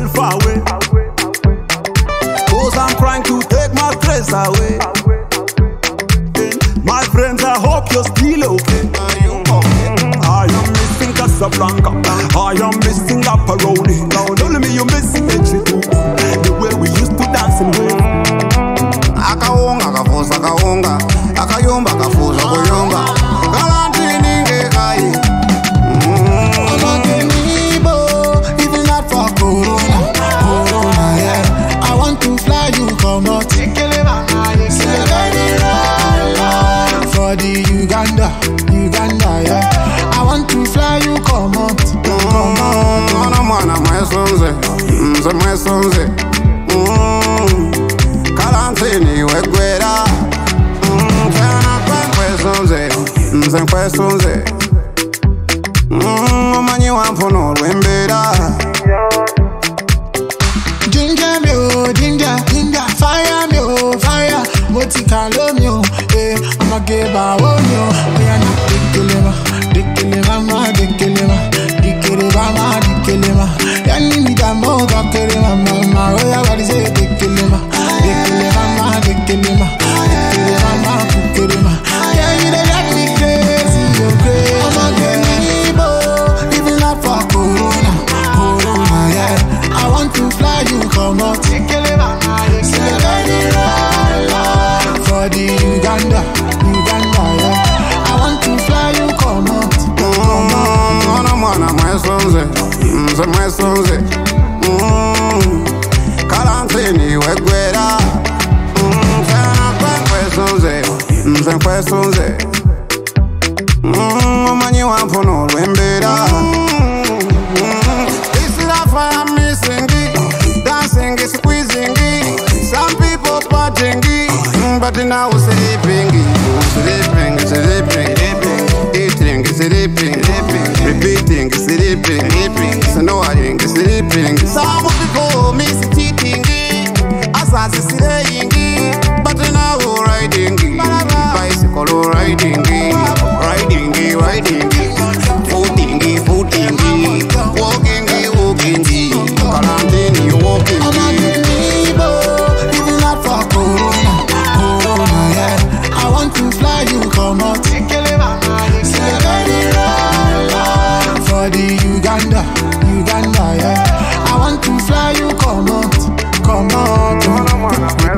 myself away. Cause I'm trying to take my stress away. My friends, I hope you're still okay. I am missing Casablanca. I am missing Aperoni. Tell me you're missing Mexico. The way we used to dance and wave. Akaonga, kafosa, kaonga. Nze mwesunze Mm. kalantini wegwera tena kwe nkwesunze nze nkwesunze Mm, omanyi olw'embeera Ginger me, oh, ginger, ginger, fire me, oh, fire. Me, oh, eh, I'ma give a no. Oh, yeah, nah, dikilema, dikilema, ma, dikilema, dikilema, ma, mwana mwana mwesunze nze mwesunze Mm. kalantini wegwera Mm, tena kwe nkwesunze nze nkwesunze Mm, omanyi wanfuna olw'embeera isirafa misingi dancing squeezing some people partying mm, but now sleeping